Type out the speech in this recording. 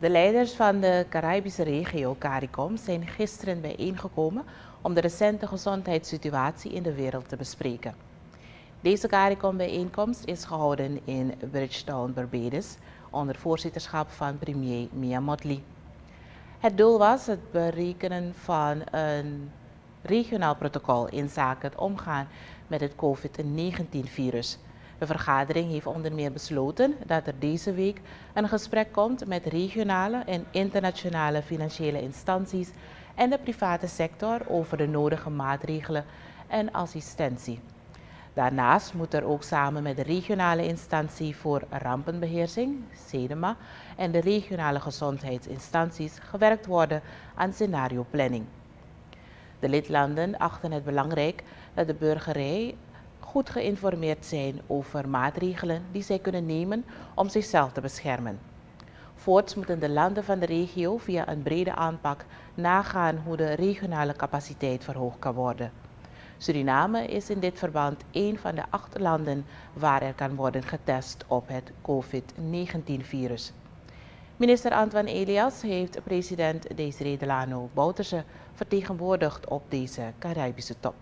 De leiders van de Caribische regio CARICOM zijn gisteren bijeengekomen om de recente gezondheidssituatie in de wereld te bespreken. Deze CARICOM-bijeenkomst is gehouden in Bridgetown, Barbados, onder voorzitterschap van premier Mia Motley. Het doel was het berekenen van een regionaal protocol in zaken het omgaan met het COVID-19-virus. De vergadering heeft onder meer besloten dat er deze week een gesprek komt met regionale en internationale financiële instanties en de private sector over de nodige maatregelen en assistentie. Daarnaast moet er ook samen met de regionale instantie voor rampenbeheersing, SEDEMA, en de regionale gezondheidsinstanties gewerkt worden aan scenarioplanning. De lidlanden achten het belangrijk dat de burgerij goed geïnformeerd zijn over maatregelen die zij kunnen nemen om zichzelf te beschermen. Voorts moeten de landen van de regio via een brede aanpak nagaan hoe de regionale capaciteit verhoogd kan worden. Suriname is in dit verband een van de acht landen waar er kan worden getest op het COVID-19-virus. Minister Antoine Elias heeft president Desiree Delano Bouterse vertegenwoordigd op deze Caribische top.